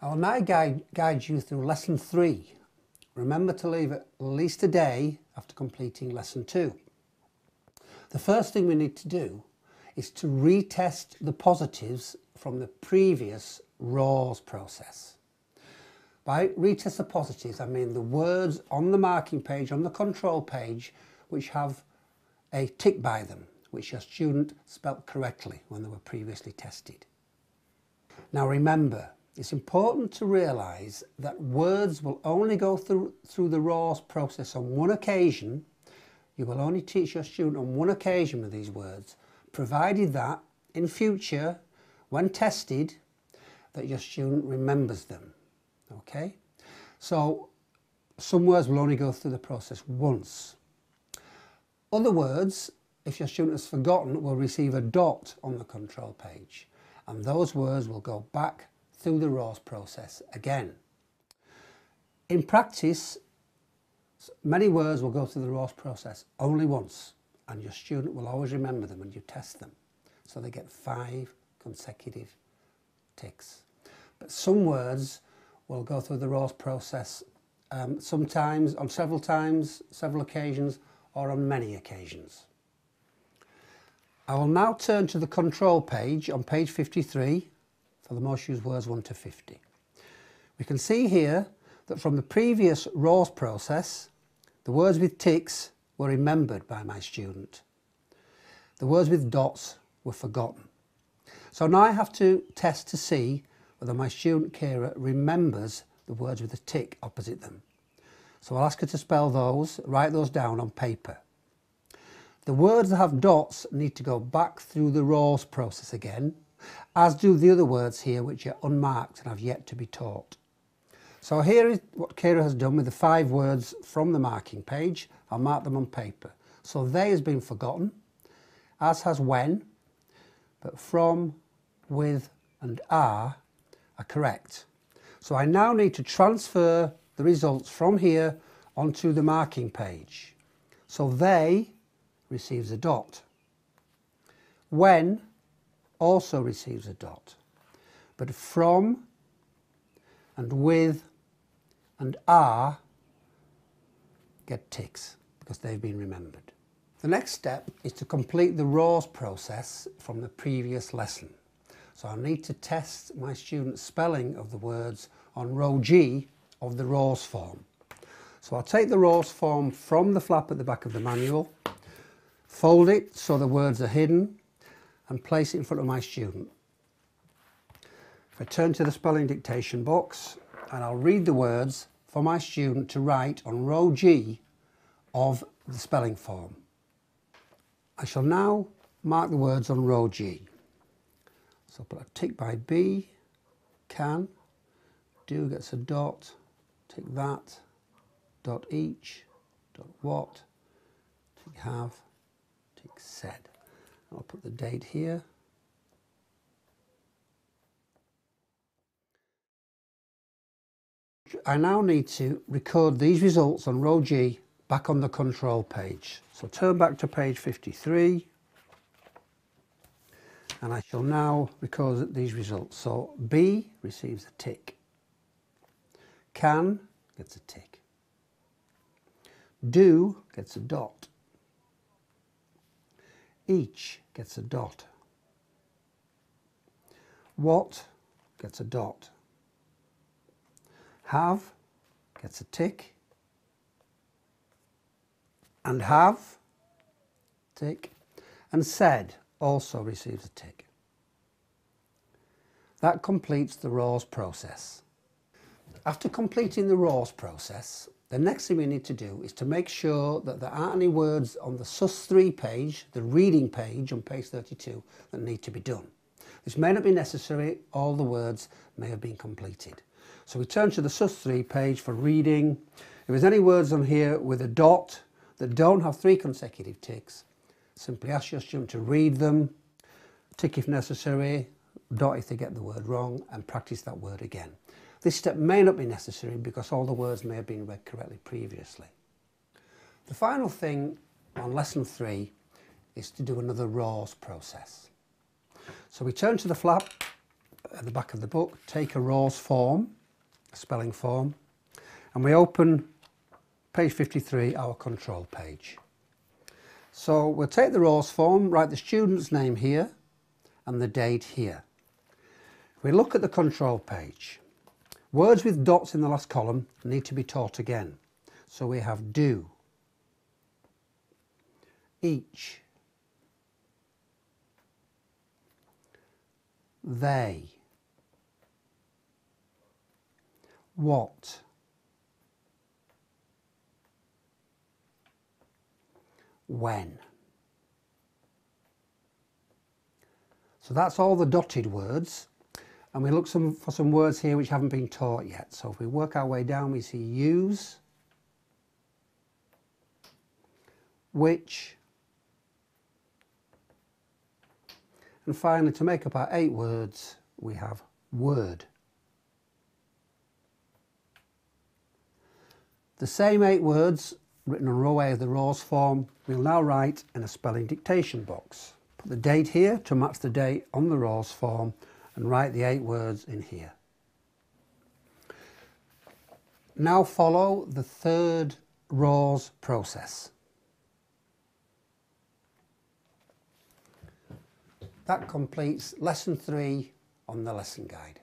I will now guide, guide you through lesson three. Remember to leave at least a day after completing lesson two. The first thing we need to do is to retest the positives from the previous RAWS process. By retest the positives, I mean the words on the marking page, on the control page, which have a tick by them, which your student spelt correctly when they were previously tested. Now remember, it's important to realise that words will only go through, through the RAWS process on one occasion. You will only teach your student on one occasion with these words, provided that in future, when tested, that your student remembers them. Okay? So some words will only go through the process once. Other words, if your student has forgotten, will receive a dot on the control page. And those words will go back through the RAWS process again. In practice, many words will go through the RAWS process only once and your student will always remember them when you test them. So they get five consecutive ticks. But some words will go through the RAWS process um, sometimes, on several times, several occasions, or on many occasions. I will now turn to the control page on page 53 for the most used words 1 to 50. We can see here that from the previous RAWS process, the words with ticks were remembered by my student. The words with dots were forgotten. So now I have to test to see whether my student Kira remembers the words with a tick opposite them. So I'll ask her to spell those, write those down on paper. The words that have dots need to go back through the RAWS process again as do the other words here which are unmarked and have yet to be taught. So here is what Kira has done with the five words from the marking page. I'll mark them on paper. So they has been forgotten, as has when, but from, with and are are correct. So I now need to transfer the results from here onto the marking page. So they receives a dot. When also receives a dot. But from and with and are get ticks because they've been remembered. The next step is to complete the RAWS process from the previous lesson. So I need to test my student's spelling of the words on row G of the RAWS form. So I'll take the RAWS form from the flap at the back of the manual, fold it so the words are hidden and place it in front of my student. If I turn to the spelling dictation box and I'll read the words for my student to write on row G of the spelling form. I shall now mark the words on row G. So I'll put a tick by B, can, do gets a dot, tick that, dot each, dot what, tick have, tick said. I'll put the date here. I now need to record these results on row G back on the control page. So turn back to page 53 and I shall now record these results. So B receives a tick, can gets a tick, do gets a dot, each gets a dot. What gets a dot. Have gets a tick. And have, tick. And said also receives a tick. That completes the RAWS process. After completing the RAWS process, the next thing we need to do is to make sure that there aren't any words on the SUS3 page, the reading page on page 32, that need to be done. This may not be necessary, all the words may have been completed. So we turn to the SUS3 page for reading. If there's any words on here with a dot that don't have three consecutive ticks, simply ask your student to read them, tick if necessary, dot if they get the word wrong, and practice that word again. This step may not be necessary because all the words may have been read correctly previously. The final thing on lesson three is to do another RAWS process. So we turn to the flap at the back of the book, take a RAWS form, a spelling form, and we open page 53, our control page. So we'll take the RAWS form, write the student's name here and the date here. We look at the control page, words with dots in the last column need to be taught again. So we have do, each, they, what, when. So that's all the dotted words. And we look some, for some words here which haven't been taught yet. So if we work our way down, we see use, which, and finally to make up our eight words, we have word. The same eight words written on row A of the RAWS form, we'll now write in a spelling dictation box. Put the date here to match the date on the RAWS form and write the eight words in here. Now follow the third RAWS process. That completes lesson three on the lesson guide.